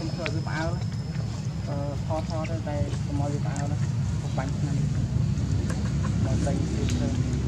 ខ្ញុំធ្វើឲ្យវាផ្អើលអឺថតថតទៅតែកុំឲ្យវាផ្អើលណាបាញ់ឆ្នាំមកដេញពីទៅ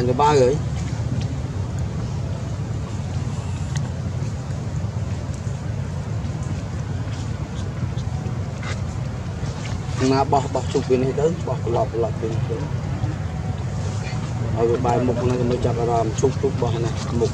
ញ់ទៅបើហើយណាបោះបោះជុំពីនេះទៅបោះក្លប់ក្លប់ពីនេះទៅឲ្យវាបាយមុខហ្នឹងក៏មើលចាប់អារម្មណ៍ជុំជុំបោះណាមុខ